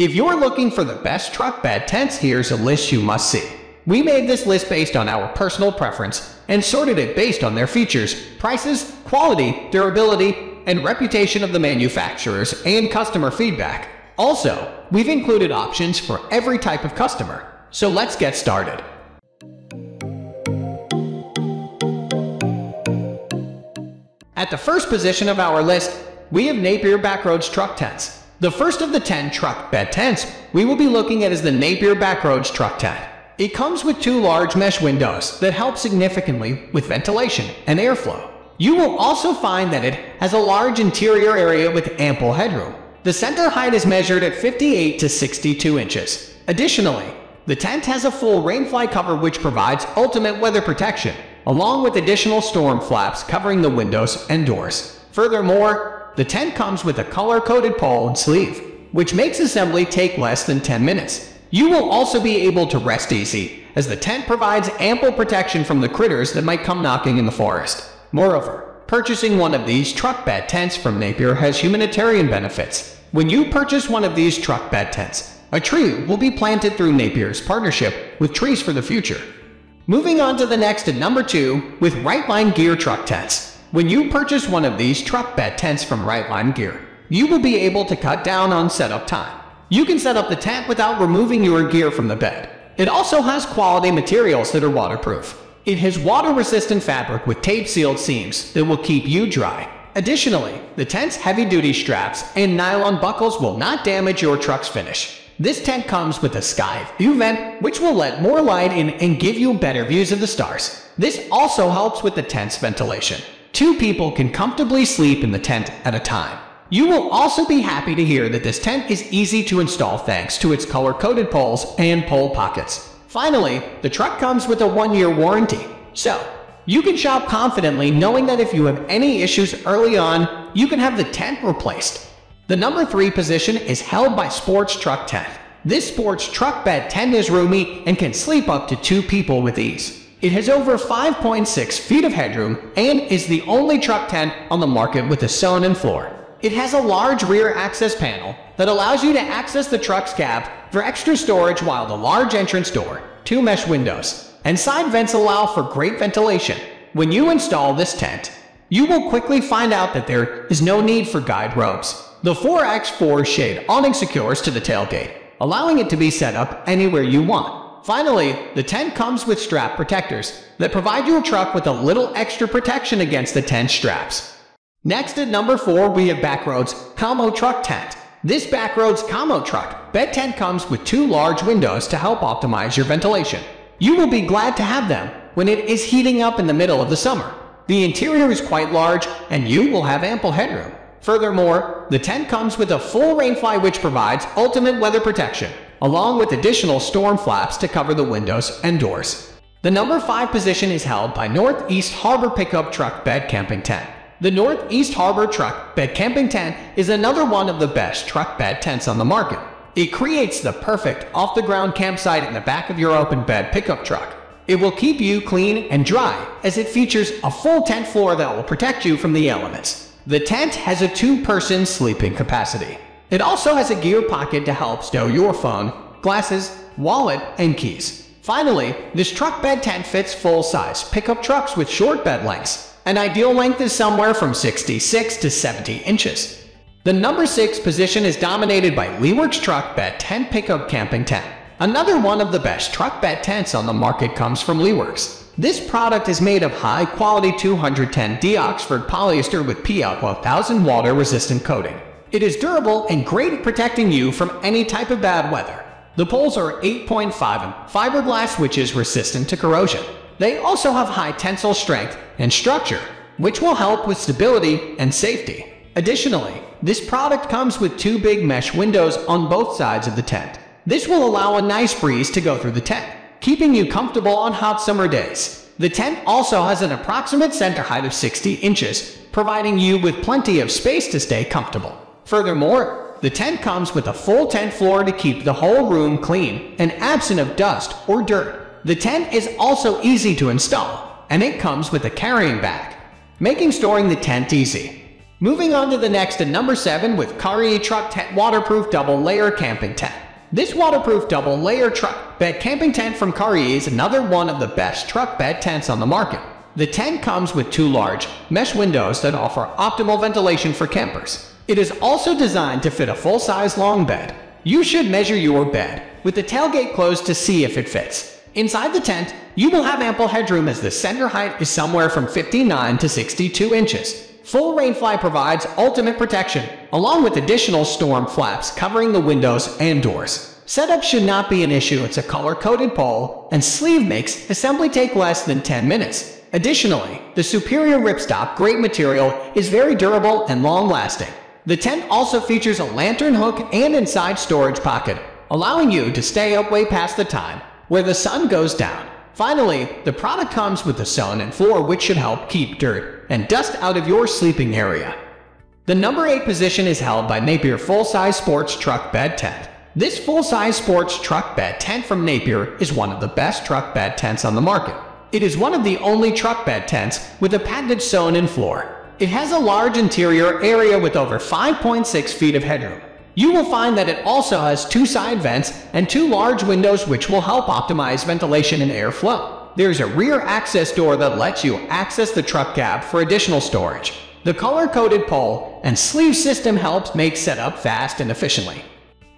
If you're looking for the best truck bed tents, here's a list you must see. We made this list based on our personal preference and sorted it based on their features, prices, quality, durability, and reputation of the manufacturers and customer feedback. Also, we've included options for every type of customer. So let's get started. At the first position of our list, we have Napier Backroadz Truck Tents. The first of the 10 truck bed tents we will be looking at is the Napier Backroadz Truck Tent. It comes with two large mesh windows that help significantly with ventilation and airflow. You will also find that it has a large interior area with ample headroom. The center height is measured at 58 to 62 inches. Additionally, the tent has a full rainfly cover which provides ultimate weather protection, along with additional storm flaps covering the windows and doors. Furthermore, the tent comes with a color-coded pole and sleeve, which makes assembly take less than 10 minutes. You will also be able to rest easy, as the tent provides ample protection from the critters that might come knocking in the forest. Moreover, purchasing one of these truck bed tents from Napier has humanitarian benefits. When you purchase one of these truck bed tents, a tree will be planted through Napier's partnership with Trees for the Future. Moving on to the next at number 2 with Rightline Gear Truck Tents. When you purchase one of these truck bed tents from Rightline Gear, you will be able to cut down on setup time. You can set up the tent without removing your gear from the bed. It also has quality materials that are waterproof. It has water-resistant fabric with tape-sealed seams that will keep you dry Additionally, the tent's heavy-duty straps and nylon buckles will not damage your truck's finish. This tent comes with a sky view vent, which will let more light in and give you better views of the stars. This also helps with the tent's ventilation. Two people can comfortably sleep in the tent at a time. You will also be happy to hear that this tent is easy to install thanks to its color-coded poles and pole pockets. Finally, the truck comes with a one-year warranty. So, you can shop confidently knowing that if you have any issues early on, you can have the tent replaced. The number 3 position is held by Sportz Truck Tent. This Sportz truck bed tent is roomy and can sleep up to two people with ease. It has over 5.6 feet of headroom and is the only truck tent on the market with a sewn-in floor. It has a large rear access panel that allows you to access the truck's cab for extra storage while the large entrance door, two mesh windows, and side vents allow for great ventilation. When you install this tent, you will quickly find out that there is no need for guide ropes. The 4x4 shade awning secures to the tailgate, allowing it to be set up anywhere you want. Finally, the tent comes with strap protectors that provide your truck with a little extra protection against the tent straps. Next at number 4 we have Backroadz Camo Truck Tent. This Backroadz Camo Truck bed tent comes with two large windows to help optimize your ventilation. You will be glad to have them when it is heating up in the middle of the summer. The interior is quite large and you will have ample headroom. Furthermore, the tent comes with a full rainfly which provides ultimate weather protection, along with additional storm flaps to cover the windows and doors. The number 5 position is held by Northeast Harbor Pickup Truck Bed Camping Tent. The Northeast Harbor Truck Bed Camping Tent is another one of the best truck bed tents on the market. It creates the perfect off-the-ground campsite in the back of your open bed pickup truck. It will keep you clean and dry as it features a full tent floor that will protect you from the elements. The tent has a two-person sleeping capacity. It also has a gear pocket to help stow your phone, glasses, wallet, and keys. Finally, this truck bed tent fits full-size pickup trucks with short bed lengths. An ideal length is somewhere from 66 to 70 inches. The number 6 position is dominated by Leeworks Truck Bed Tent Pickup Camping Tent. Another one of the best truck bed tents on the market comes from Leeworks. This product is made of high-quality 210D Oxford polyester with PL1000 water-resistant coating. It is durable and great at protecting you from any type of bad weather. The poles are 8.5 and fiberglass which is resistant to corrosion. They also have high tensile strength and structure, which will help with stability and safety. Additionally, this product comes with two big mesh windows on both sides of the tent. This will allow a nice breeze to go through the tent keeping you comfortable on hot summer days. The tent also has an approximate center height of 60 inches, providing you with plenty of space to stay comfortable. Furthermore, the tent comes with a full tent floor to keep the whole room clean and absent of dust or dirt. The tent is also easy to install, and it comes with a carrying bag, making storing the tent easy. Moving on to the next at number 7 with Kari Truck Tent Waterproof Double Layer Camping Tent. This waterproof double layer truck bed camping tent from Kari is another one of the best truck bed tents on the market. The tent comes with two large, mesh windows that offer optimal ventilation for campers. It is also designed to fit a full-size long bed. You should measure your bed with the tailgate closed to see if it fits. Inside the tent, you will have ample headroom as the center height is somewhere from 59 to 62 inches. Full Rainfly provides ultimate protection, along with additional storm flaps covering the windows and doors. Setup should not be an issue, it's a color-coded pole, and sleeve makes assembly take less than 10 minutes. Additionally, the superior ripstop great material is very durable and long-lasting. The tent also features a lantern hook and inside storage pocket, allowing you to stay up way past the time where the sun goes down. Finally, the product comes with a sawn and floor which should help keep dirt and dust out of your sleeping area. The number 8 position is held by Napier Full-Size Sportz Truck Bed Tent. This full-size Sportz truck bed tent from Napier is one of the best truck bed tents on the market. It is one of the only truck bed tents with a patented sewn-in floor. It has a large interior area with over 5.6 feet of headroom. You will find that it also has two side vents and two large windows which will help optimize ventilation and airflow. There's a rear access door that lets you access the truck cab for additional storage. The color-coded pole and sleeve system helps make setup fast and efficiently.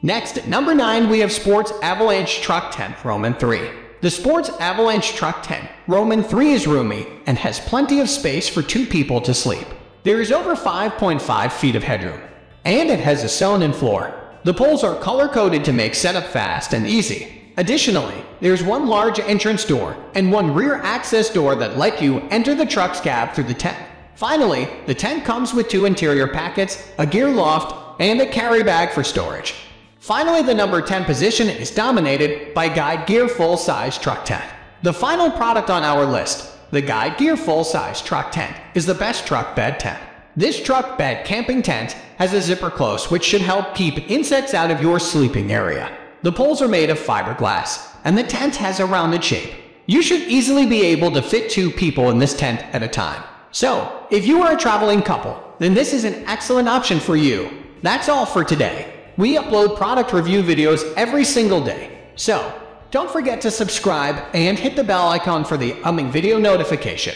Next, number 9 we have Sportz Avalanche Truck Tent Roman 3. The Sportz Avalanche Truck Tent Roman 3 is roomy and has plenty of space for two people to sleep. There is over 5.5 feet of headroom, and it has a sewn-in floor. The poles are color-coded to make setup fast and easy. Additionally, there's one large entrance door and one rear access door that let you enter the truck's cab through the tent. Finally, the tent comes with two interior packets, a gear loft, and a carry bag for storage. Finally, the number 10 position is dominated by Guide Gear Full-Size Truck Tent. The final product on our list, the Guide Gear Full-Size Truck Tent, is the best truck bed tent. This truck bed camping tent has a zipper close which should help keep insects out of your sleeping area. The poles are made of fiberglass, and the tent has a rounded shape. You should easily be able to fit two people in this tent at a time. So, if you are a traveling couple, then this is an excellent option for you. That's all for today. We upload product review videos every single day. So, don't forget to subscribe and hit the bell icon for the upcoming video notification.